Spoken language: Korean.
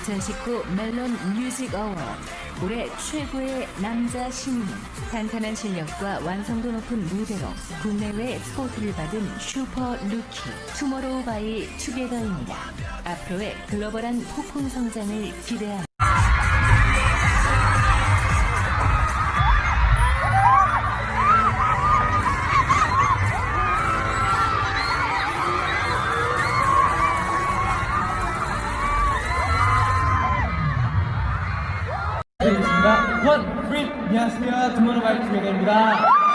2019 멜론 뮤직 어워드 올해 최고의 남자 신인 탄탄한 실력과 완성도 높은 무대로 국내외 스포트라이트를 받은 슈퍼 루키 투모로우 바이 투게더입니다. 앞으로의 글로벌한 폭풍 성장을 기대합니다. 원, 휘! 안녕하세요. 두모노 바이트 배입니다